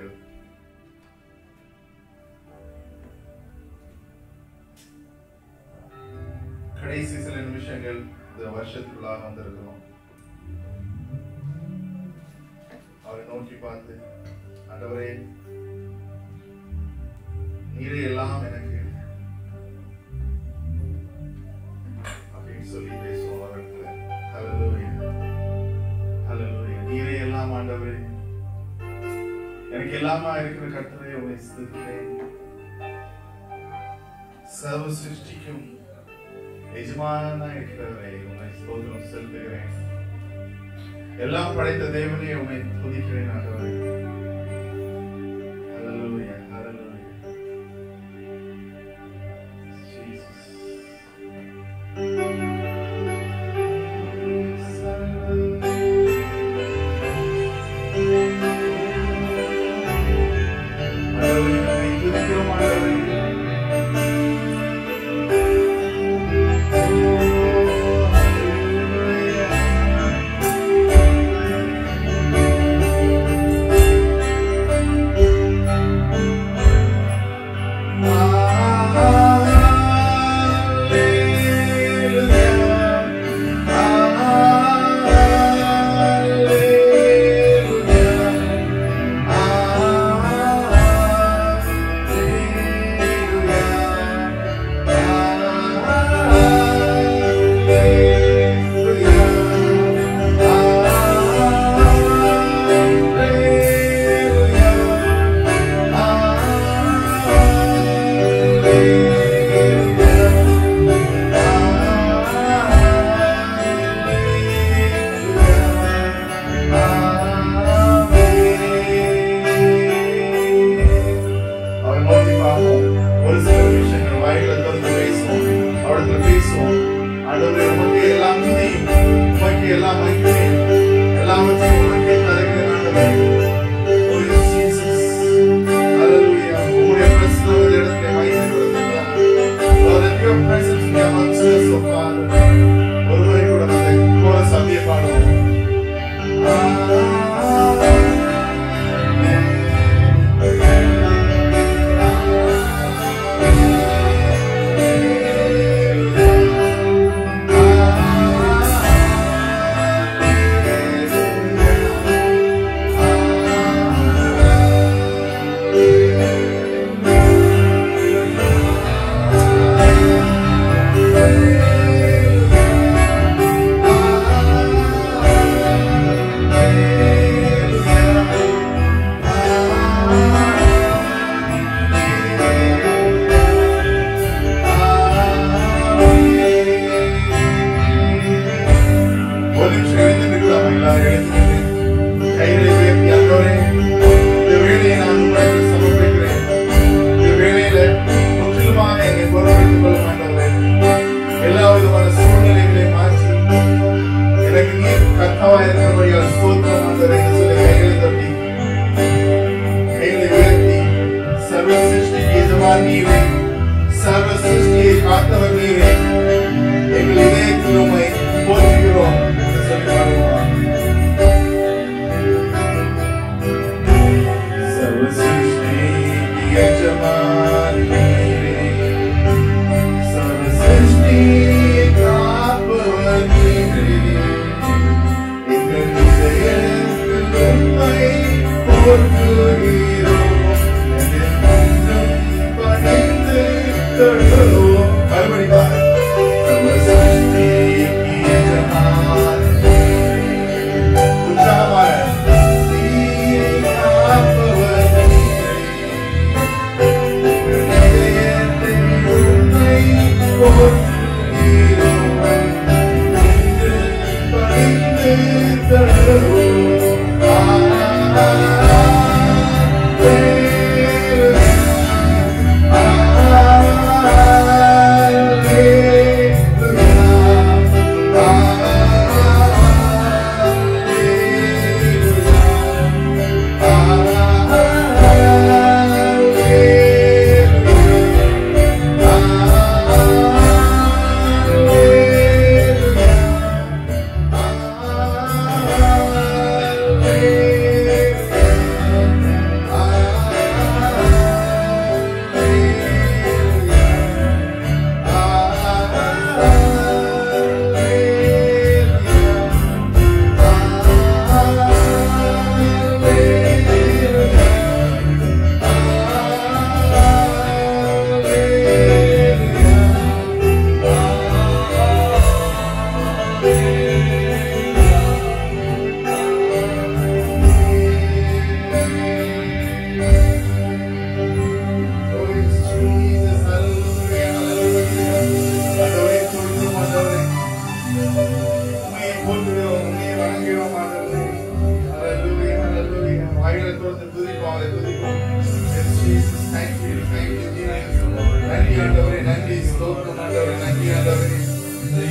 நிமிஷங்கள் கடைசி சில நிமிஷங்கள் இந்த வருஷத்துக்குள்ளாக வந்திருக்கிறோம். அவரை நோக்கி பார்த்து ஆண்டவரே நீரே எல்லாம் எனக்கு எனக்கு எல்லாமா இருக்கிற கர்த்தரை உங்களை ஸ்துதிக்கிறேன். சர்வ சிருஷ்டிக்கும் எஜமானா இருக்கிறவரை உங்களை ஸ்தோத்திரம் செலுத்துகிறேன். எல்லாம் படைத்த தேவனே உன்னை துதிக்கிறேன் ஆண்டவரே.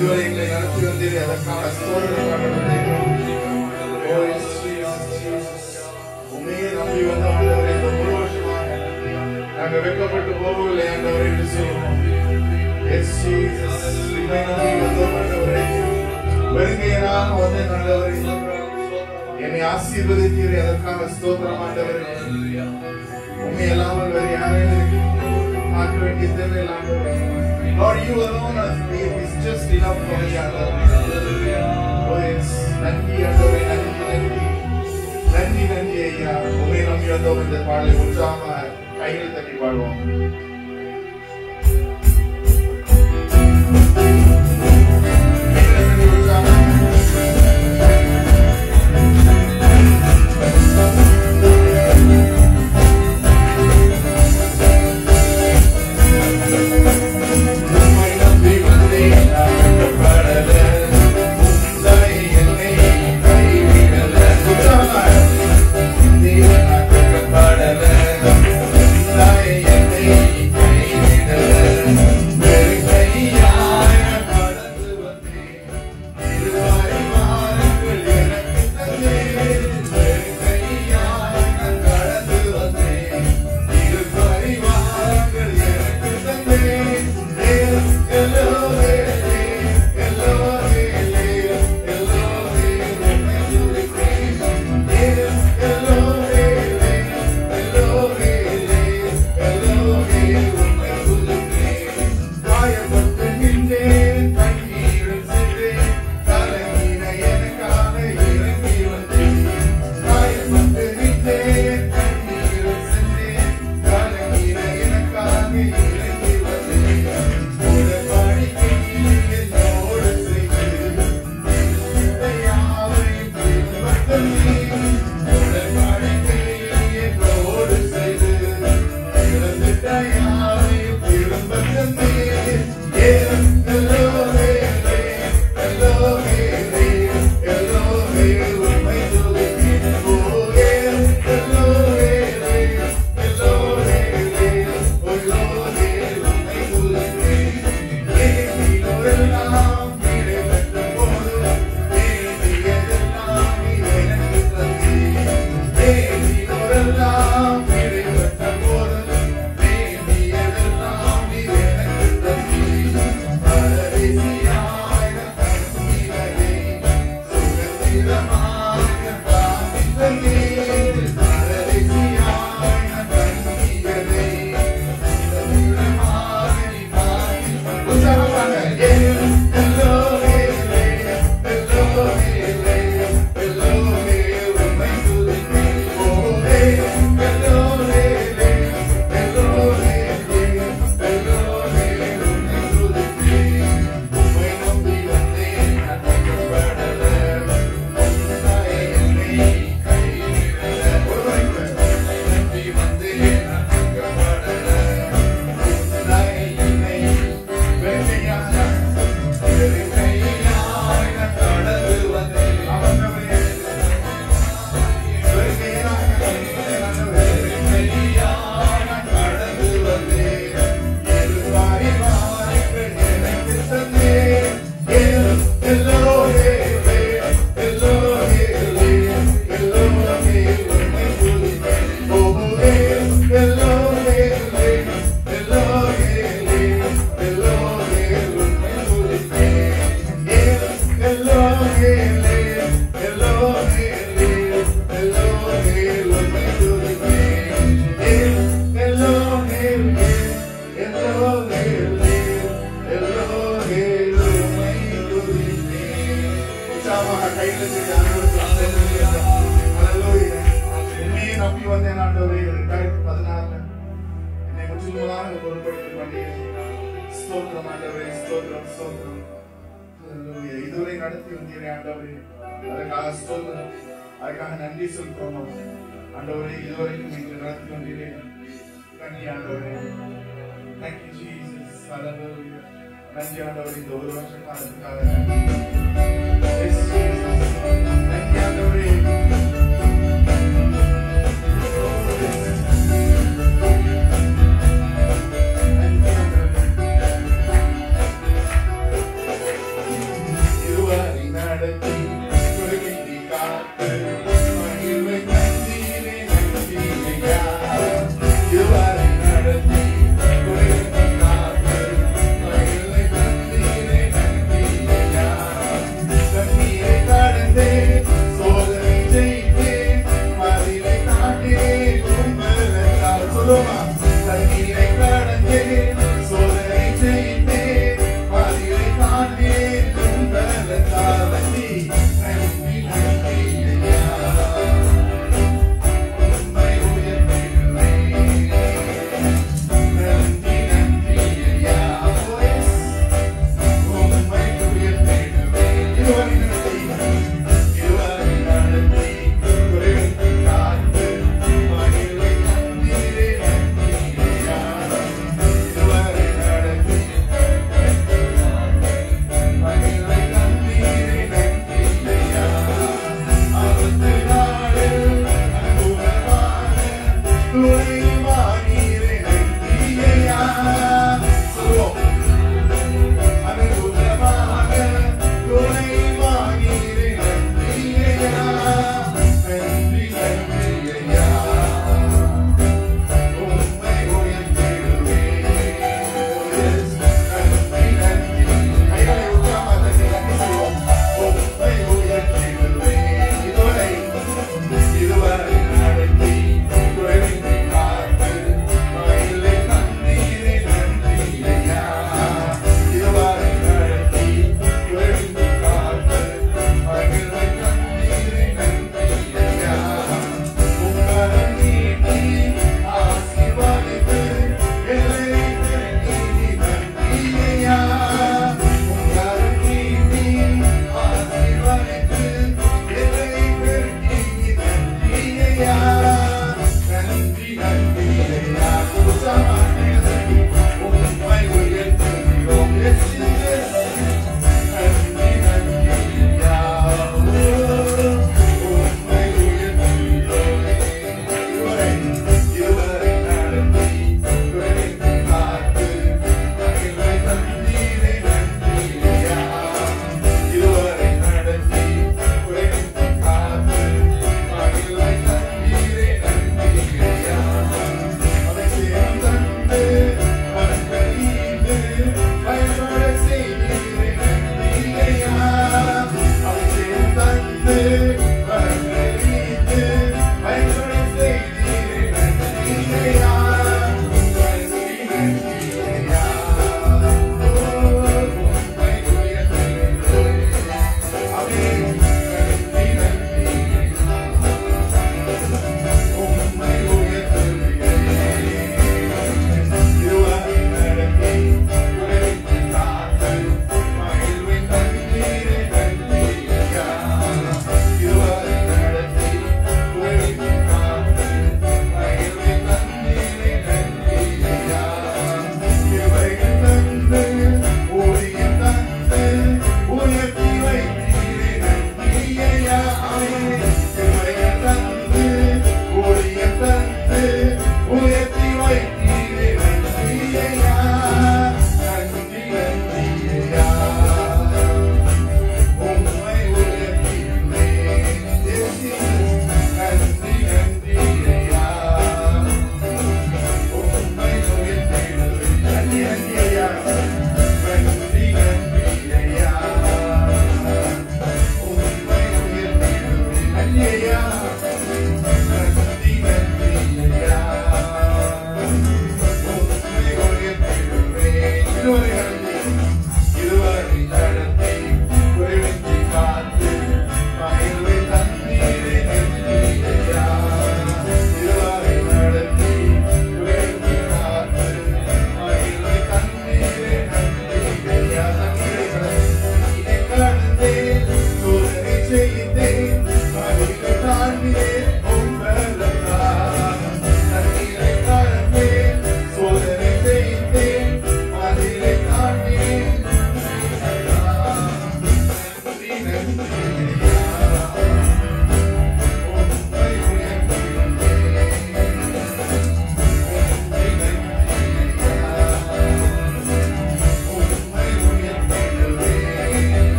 இதுவரை எங்களை நடத்தி வந்தீர். அதற்கான உண்மையை நம்பி வந்தவரை இந்த ஒரு வருஷமாக நாங்கள் வெட்கப்பட்டு போகவில்லை ஆண்டவரை என்று சொல்லுவோம் வருகையினால் வந்து நல்லவரை என்னை ஆசீர்வதித்தீர். அதற்கான ஸ்தோத்திரம் ஆண்டவர். உண்மை இல்லாமல் வேறு யாரையும் பார்க்க வேண்டிய தேவையில்லாமல் Lord, you alone are நித்திய ஸ்திரப்பவை ஆண்டவரே pues நன்றி ஆண்டவரே நன்றி நன்றி நன்றி நன்றி ஐயா உண்மை நம்பி வந்தோம் இந்த பாடலை உற்சாகமாக கையில் தட்டி பாடுவோம் பண்ணி ஸ்தோத்திரம் ஆண்டவரே ஸ்தோத்திரம் ஸ்தோத்திரம் இதுவரை நடத்தி வந்தீரே ஆண்டவரே அதுக்காக ஸ்தோத்திரம் அதுக்காக நன்றி சொல்கிறோம் ஆண்டவரே இதுவரைக்கும் நீங்கள் நடத்தி வந்தீரே நன்றி ஆண்டவரே தேங்க்யூ ஜீசஸ் ஹalleluya நன்றி ஆண்டவரே இந்த ஒரு வருஷம் அதுக்காக நன்றி ஆண்டவரே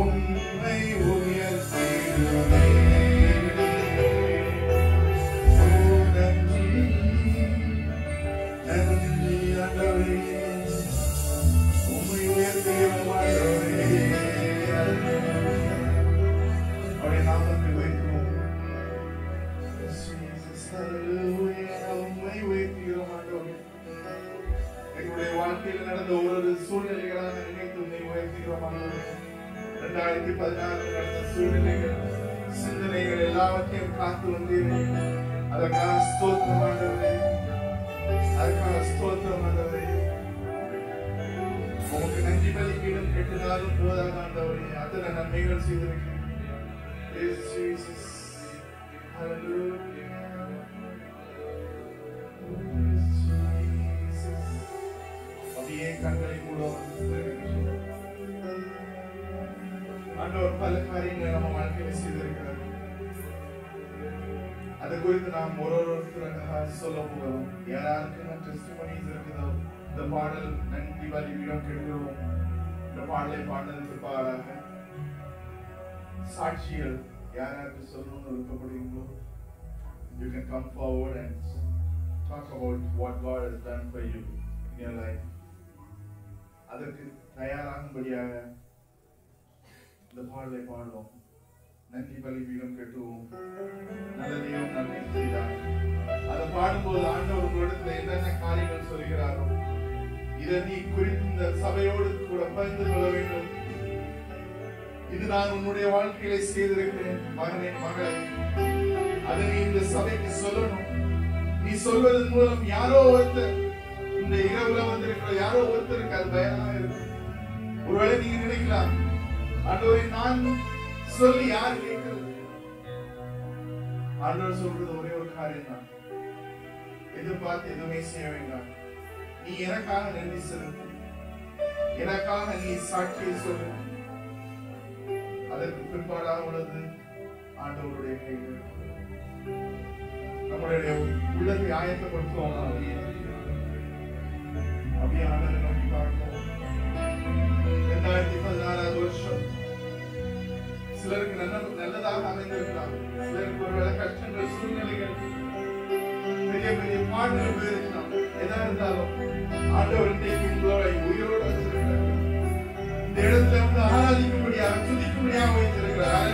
உம்மை உயர்த்திடுவே. அதை குறித்து நாம் ஒரு ஒருத்தராக சொல்ல போகிறோம் யாராருக்கு நம் டெஸ்டிமனிஸ் இருக்குதோ இந்த பாடல் நன்றி பலிபீடம் கெடுக்கிறோம் இந்த பாடலை பாடினதுக்கு பாடாக சாட்சிகள் யாராருக்கு சொல்லணும்னு விருப்பப்படுறீங்களோ you can come forward and talk about what God has done for you in your life. அதற்கு தயாராகும்படியாக இந்த பாடலை பாடுவோம் நன்றி பலிபீடம் கட்டுவோம். நல்லதையும் நன்மை செய்தார். அதை பாடும்போது ஆண்டவர் உங்களிடத்துல என்னென்ன காரியங்கள் சொல்கிறாரோ இதை நீ குறித்து இந்த சபையோடு கூட பகிர்ந்து கொள்ள வேண்டும். இது நான் உன்னுடைய வாழ்க்கையில செய்திருக்கிறேன் மகனே மகளே. அதை நீ இந்த சபைக்கு சொல்லணும். நீ சொல்வதன் மூலம் யாரோ ஒருத்தர் இந்த இரவுல வந்திருக்கிற யாரோ ஒருத்தருக்கு அது பயனாக இருக்கும். ஒருவேளை நீங்க நினைக்கலாம் ஆண்டவரை நான் சொல்லி யார் கேட்கிறது ஆண்டவர் சொல்றது ஒரே ஒரு காரியம் தான் எதிர்பார்த்து எதுவுமே செய்ய வேண்டாம். நீ எனக்காக நன்றி செலுத்து. எனக்காக நீ சாட்சியை சொல்லு. அதற்கு பிற்பாடாக உள்ளது ஆண்டவருடைய கைகள். நம்மளுடைய உள்ளத்தை ஆயத்தப்படுத்துவோம்? அப்படியே. அப்படியே ஆண்டவரை நோக்கி பார்ப்போம். ரெண்டாயிரத்தி பதினாறாவது வருஷம். சிலருக்கு நல்ல நல்லதாக அமைந்திருக்கலாம். சிலருக்கு ஒருவேளை கஷ்டங்கள் சூழ்நிலைகள் பெரிய பெரிய பாடுகள் போயிருக்கலாம் எதா இருந்தாலும் ஆண்டவர் இன்றைக்கு உங்களோட உயிரோடு வச்சிருக்கிறார். இந்த இடத்துல வந்து ஆராதிக்கும்படியாக துதிக்கும்படியாக வைத்திருக்கிறார்.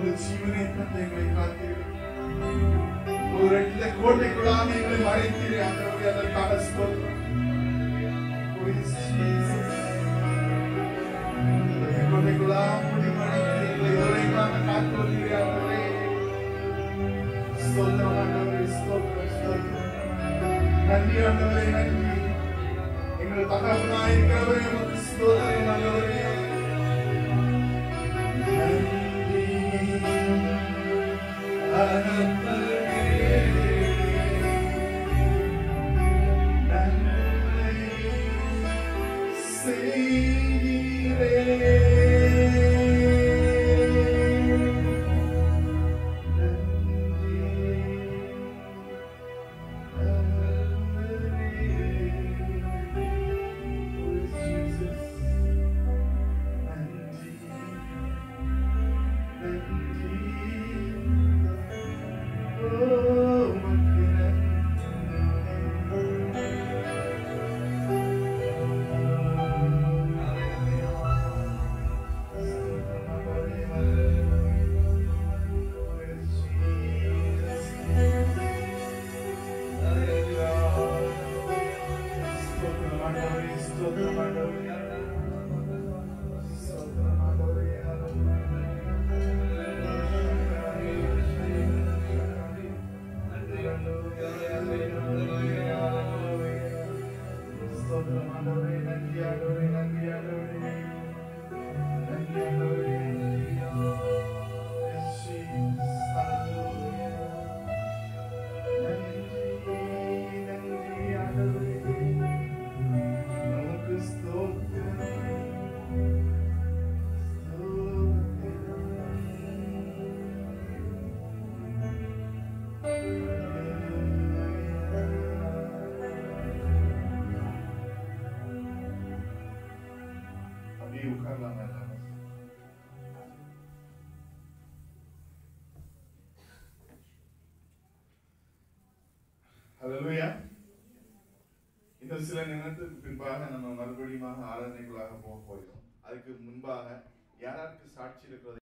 ஒரு ஜீவனை தந்து எங்களை காத்தீர்கள் ஒரு ரெண்டு கோட்டைக்குள்ளாக எங்களை மறைத்தீர்கள் ஆண்டவரே அதற்காக ஸ்தோத்திரம். கோட்டைக்குள்ளாக மூடி மறைத்து எங்களை இதுவரைக்காக காத்து வந்தீர்கள் ஆண்டவரே. ஸ்தோத்திரம் ஆண்டவரே ஸ்தோத்திரம் ஸ்தோத்திரம். நன்றி ஆண்டவரே நன்றி. எங்கள் தகப்பனாய் இருக்கிறவரே உமக்கு ஸ்தோத்திரம் ஆண்டவரே Ibahan ng mga